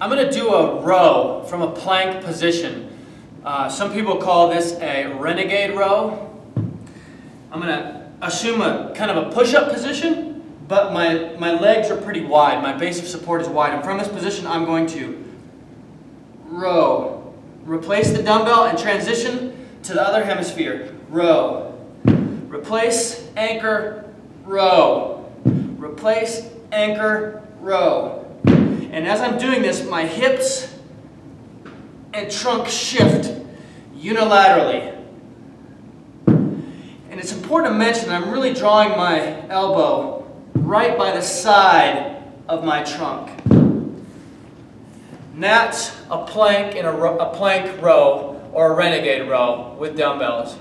I'm going to do a row from a plank position. Uh, some people call this a renegade row. I'm going to assume a kind of a push-up position, but my, my legs are pretty wide. My base of support is wide. And from this position, I'm going to row. Replace the dumbbell and transition to the other hemisphere. Row. Replace, anchor, row. Replace, anchor, row. As I'm doing this, my hips and trunk shift unilaterally. And it's important to mention that I'm really drawing my elbow right by the side of my trunk. And that's a plank in a, a plank row or a renegade row with dumbbells.